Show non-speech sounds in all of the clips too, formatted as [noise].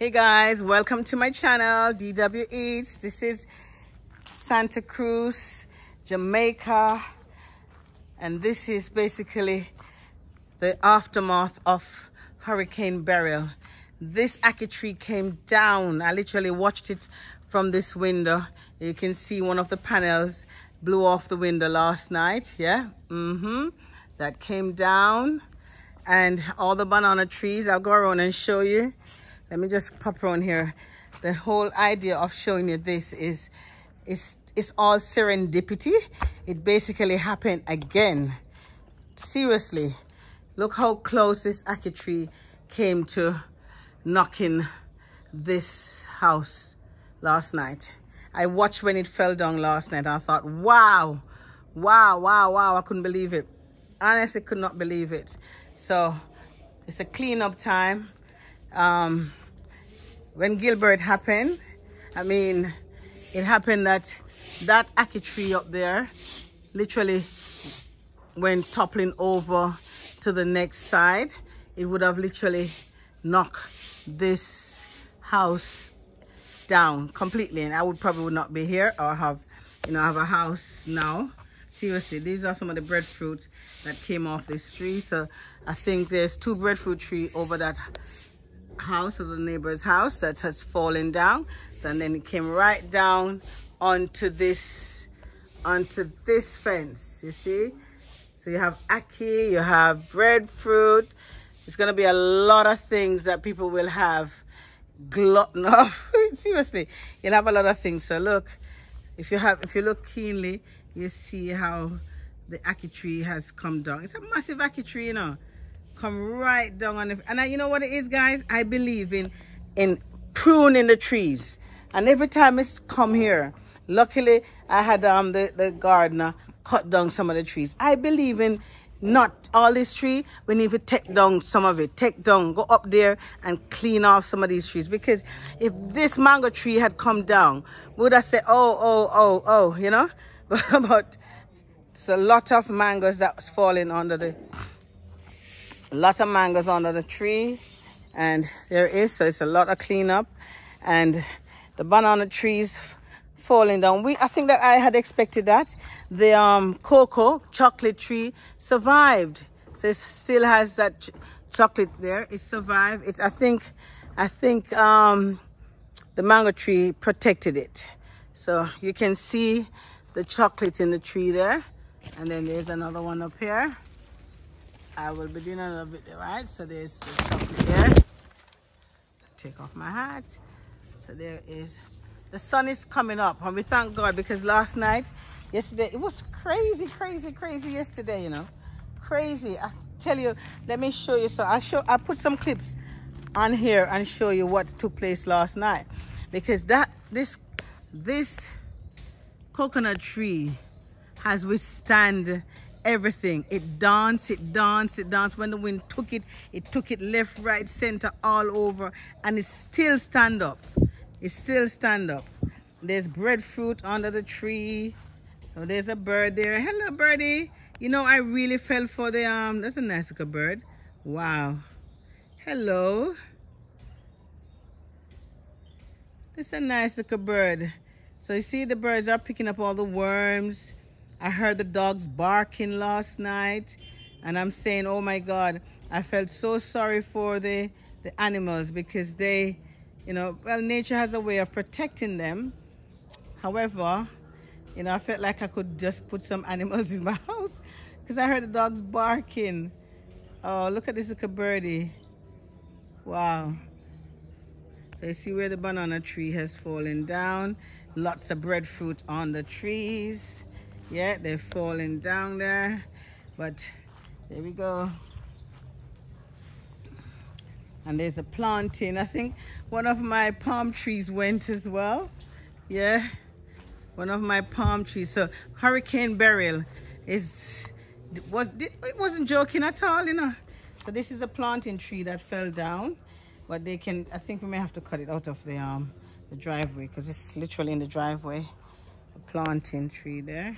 Hey guys, welcome to my channel, DW Eats. This is Santa Cruz, Jamaica. And this is basically the aftermath of Hurricane Beryl. This ackee tree came down. I literally watched it from this window. You can see one of the panels blew off the window last night. Yeah, mm-hmm. That came down. And all the banana trees, I'll go around and show you. Let me just pop around here. The whole idea of showing you this is, is it's all serendipity. It basically happened again. Seriously, look how close this ackee tree came to knocking this house last night. I watched when it fell down last night. And I thought, wow, wow, wow, wow. I couldn't believe it. Honestly, could not believe it. So it's a cleanup time. Um, when Gilbert happened, I mean, it happened that that ackee tree up there literally went toppling over to the next side. It would have literally knocked this house down completely and I would probably not be here or have you know have a house now seriously these are some of the breadfruit that came off this tree so I think there's two breadfruit tree over that house of the neighbor's house that has fallen down so and then it came right down onto this onto this fence you see so you have ackee you have breadfruit it's going to be a lot of things that people will have glutton [laughs] of. Seriously, you'll have a lot of things. So look, if you have, if you look keenly, you see how the ackee tree has come down. It's a massive ackee tree, you know, come right down on it. And I, you know what it is, guys? I believe in in pruning the trees. And every time it's come here, luckily I had um the the gardener cut down some of the trees. I believe in not all this tree we need to take down some of it take down go up there and clean off some of these trees because if this mango tree had come down would i say oh oh oh oh you know [laughs] but it's a lot of mangoes that's falling under the a lot of mangoes under the tree and there is so it's a lot of cleanup and the banana trees falling down. We, I think that I had expected that. The um, cocoa chocolate tree survived. So it still has that ch chocolate there. It survived. It, I think, I think um, the mango tree protected it. So you can see the chocolate in the tree there. And then there's another one up here. I will be doing another video, right? So there's the chocolate there. Take off my hat. So there is the sun is coming up and we thank God because last night, yesterday, it was crazy, crazy, crazy yesterday, you know. Crazy. I tell you, let me show you. So I show I put some clips on here and show you what took place last night. Because that this this coconut tree has withstand everything. It danced, it danced, it danced. When the wind took it, it took it left, right, center, all over, and it still stand up. It still stand up. There's breadfruit under the tree. Oh there's a bird there. Hello birdie. You know i really fell for the um that's a nice little bird. Wow. Hello. That's a nice little bird. So you see the birds are picking up all the worms i heard the dogs barking last night and i'm saying oh my god i felt so sorry for the the animals because they you know, well, nature has a way of protecting them. However, you know, I felt like I could just put some animals [laughs] in my house because I heard the dogs barking. Oh, look at this little birdie. Wow. So you see where the banana tree has fallen down. Lots of breadfruit on the trees. Yeah, they're falling down there. But there we go. And there's a plantain. I think one of my palm trees went as well. Yeah one of my palm trees. So hurricane beryl is was it wasn't joking at all you know. So this is a plantain tree that fell down but they can i think we may have to cut it out of the um the driveway because it's literally in the driveway. A plantain tree there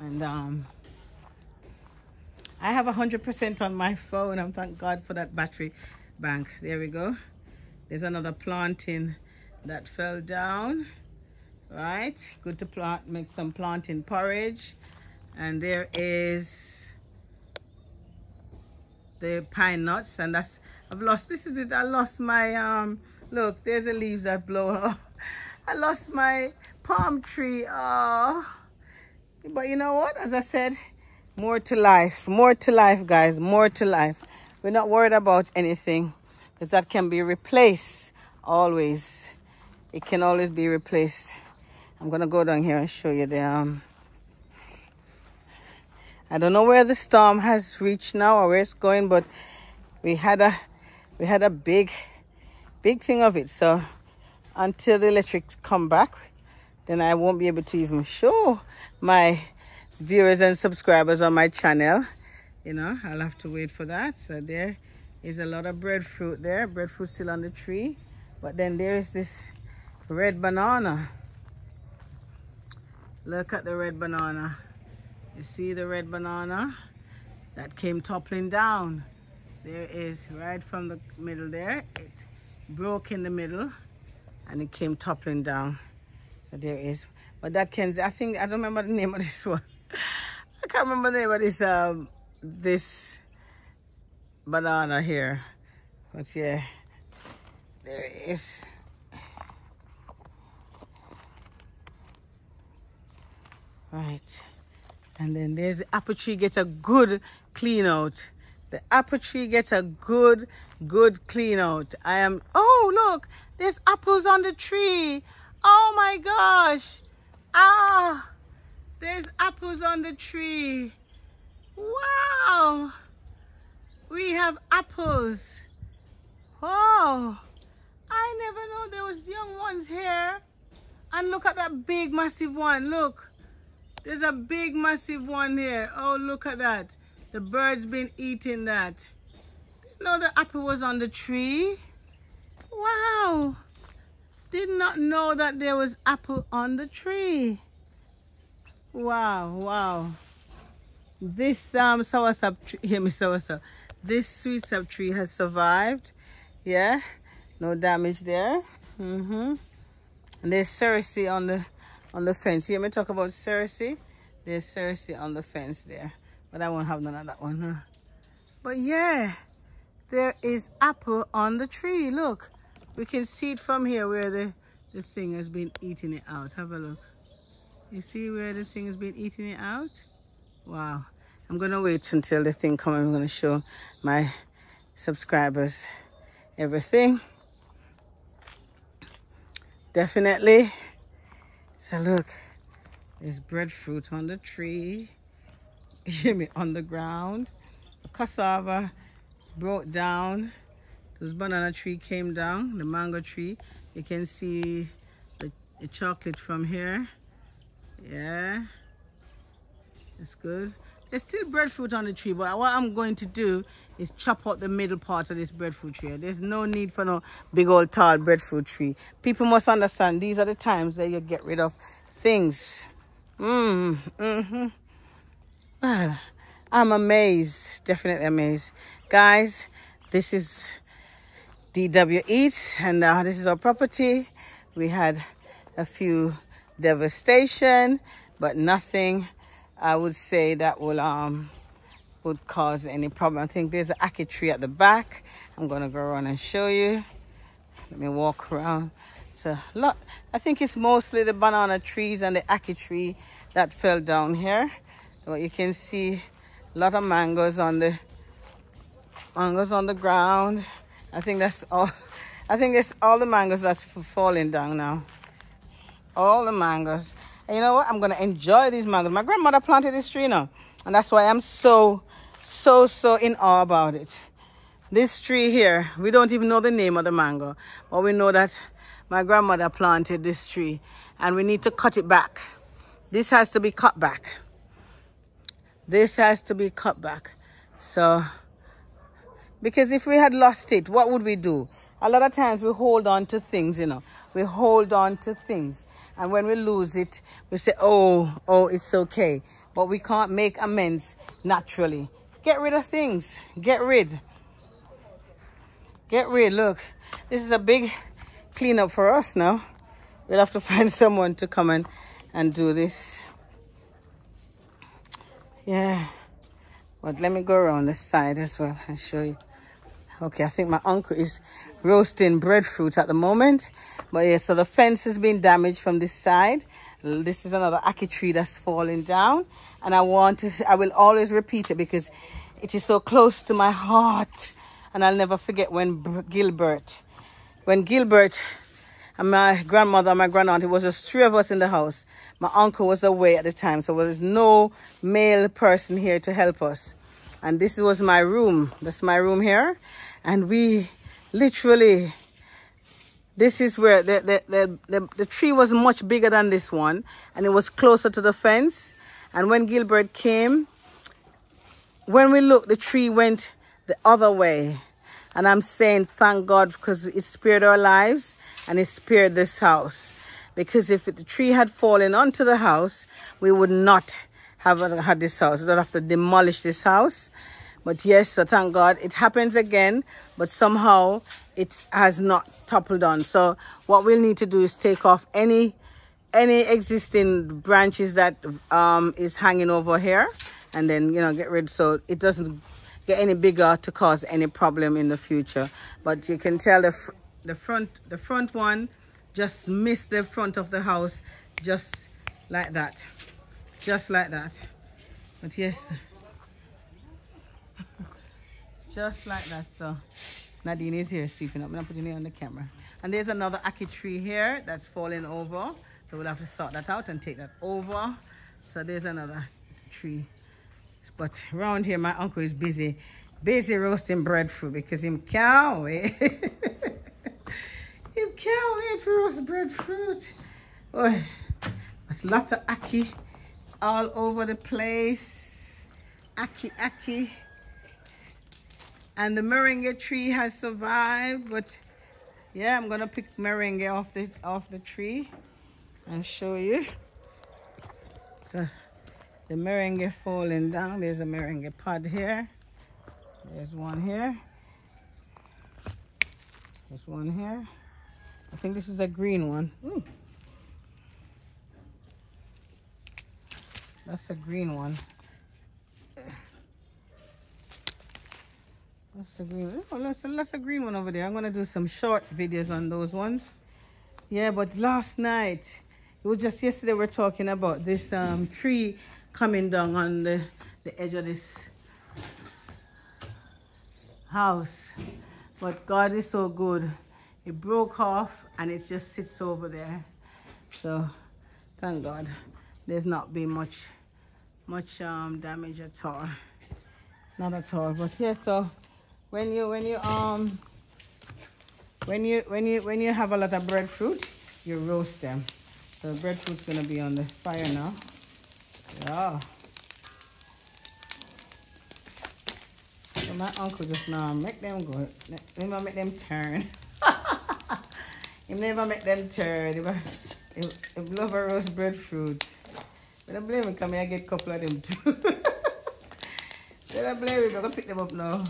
and um I have a 100% on my phone. I'm thank God for that battery bank. There we go. There's another plantain that fell down. Right? Good to plant, make some plantain porridge. And there is the pine nuts. And that's, I've lost, this is it. I lost my, um, look, there's the leaves that blow [laughs] I lost my palm tree. Oh. But you know what? As I said, more to life. More to life, guys. More to life. We're not worried about anything because that can be replaced always. It can always be replaced. I'm going to go down here and show you the... Um, I don't know where the storm has reached now or where it's going, but we had a we had a big, big thing of it. So until the electric come back, then I won't be able to even show my viewers and subscribers on my channel. You know, I'll have to wait for that. So there is a lot of breadfruit there. Breadfruit still on the tree. But then there is this red banana. Look at the red banana. You see the red banana? That came toppling down. There is right from the middle there. It broke in the middle and it came toppling down. So there is. But that can, I think, I don't remember the name of this [laughs] one. I can't remember the name of this, um, this banana here. But yeah, there it is. Right. And then there's the apple tree gets a good clean out. The apple tree gets a good, good clean out. I am, oh, look, there's apples on the tree. Oh my gosh. Ah, there's apples on the tree. Wow. We have apples. Oh, I never know there was young ones here. And look at that big, massive one. Look, there's a big, massive one here. Oh, look at that. The bird's been eating that. Didn't know the apple was on the tree. Wow. Did not know that there was apple on the tree. Wow, wow. This um soursop tree, [laughs] hear me soursop. This sweetsop tree has survived. Yeah, no damage there. Mm-hmm. And there's cerasee on the on the fence. Hear me talk about cerasee? There's cerasee on the fence there. But I won't have none of that one. Huh? But yeah, there is apple on the tree. Look. We can see it from here where the, the thing has been eating it out. Have a look. You see where the thing has been eating it out? Wow. I'm going to wait until the thing comes. I'm going to show my subscribers everything. Definitely. So look, there's breadfruit on the tree. You [laughs] hear me? On the ground. Cassava broke down this banana tree came down, the mango tree. You can see the, the chocolate from here. Yeah, it's good. There's still breadfruit on the tree, but what I'm going to do is chop out the middle part of this breadfruit tree. There's no need for no big old tall breadfruit tree. People must understand these are the times that you get rid of things. Mm, mm-hmm. Well, I'm amazed, definitely amazed. Guys, this is DW Eats and uh, this is our property. We had a few devastation, but nothing I would say that will um would cause any problem. I think there's an ackee tree at the back. I'm gonna go around and show you. Let me walk around. It's a lot I think it's mostly the banana trees and the ackee tree that fell down here. But you can see a lot of mangoes on the mangoes on the ground I think that's all. I think it's all the mangoes that's falling down now. All the mangoes. And you know what? I'm going to enjoy these mangoes. My grandmother planted this tree now. And that's why I'm so, so, so in awe about it. This tree here, we don't even know the name of the mango. But we know that my grandmother planted this tree. And we need to cut it back. This has to be cut back. This has to be cut back. So because if we had lost it, what would we do? A lot of times we hold on to things, you know. We hold on to things. And when we lose it, we say, oh, oh, it's okay. But we can't make amends naturally. Get rid of things. Get rid. get rid. Look, this is a big cleanup for us now. We'll have to [laughs] find someone to come and, and do this. Yeah. But let me go around the side as well and show you. Okay, I think my uncle is roasting breadfruit at the moment. But yeah, so the fence has been damaged from this side. This is another ackee tree that's falling down. And I want to, I will always repeat it because it is so close to my heart. And I'll never forget when Gilbert, when Gilbert and my grandmother and my grandaunt, it was just three of us in the house. My uncle was away at the time, so there was no male person here to help us. And this was my room. That's my room here and we literally this is where the, the, the, the, the tree was much bigger than this one and it was closer to the fence. And when Gilbert came when we looked the tree went the other way. And I'm saying thank God because it spared our lives and it spared this house. Because if the tree had fallen onto the house we would not have had this house. We would have to demolish this house but yes, so thank God it happens again, but somehow it has not toppled on. So what we'll need to do is take off any any existing branches that um, is hanging over here and then, you know, get rid so it doesn't get any bigger to cause any problem in the future. But you can tell the, the front the front one just missed the front of the house just like that. Just like that. But yes, [laughs] just like that so. Nadine is here sweeping up. I'm putting it on the camera. And there's another ackee tree here that's falling over. So we'll have to sort that out and take that over. So there's another tree. But around here my uncle is busy busy roasting breadfruit because him can't wait. [laughs] Him can't wait for roast breadfruit. Oh but lots of ackee all over the place. Ackee ackee and the moringa tree has survived but yeah i'm gonna pick moringa off the off the tree and show you. So the moringa falling down. There's a moringa pod here. There's one here. There's one here. I think this is a green one. Ooh. that's a green one That's the green. Oh, that's, that's a green one over there. I'm going to do some short videos on those ones. Yeah, but last night, it was just yesterday we're talking about this um, tree coming down on the, the edge of this house. But God is so good. It broke off and it just sits over there. So, thank God. There's not been much, much um, damage at all. Not at all. But yeah, so when you when you um when you when you when you have a lot of breadfruit you roast them. So the breadfruit's gonna be on the fire now. Yeah. So my uncle just now make them go me make them turn. [laughs] He never make them turn. He, love a roast breadfruit. But I blame him come here I get a couple of them too. [laughs] Don't blame him I'm gonna pick them up now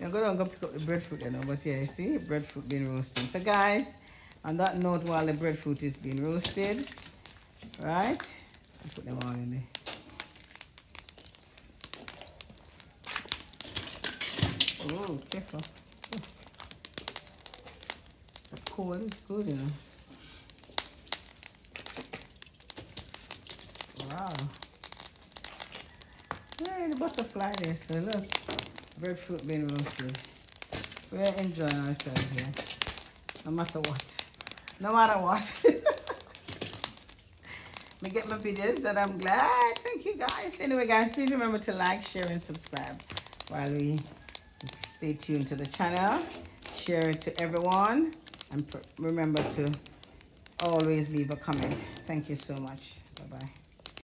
I'm gonna go pick up the breadfruit you know, but yeah, you see, breadfruit being roasted. So guys, on that note, while the breadfruit is being roasted, right, I put them all in there. Oh, careful. Oh. The cold is good, you know. Wow. Yeah, the butterfly there, so look breadfruit being roasted. We're enjoying ourselves here. No matter what. No matter what. [laughs] me get my videos and I'm glad. Thank you guys. Anyway guys, please remember to like, share and subscribe while we stay tuned to the channel. Share it to everyone and remember to always leave a comment. Thank you so much. Bye-bye.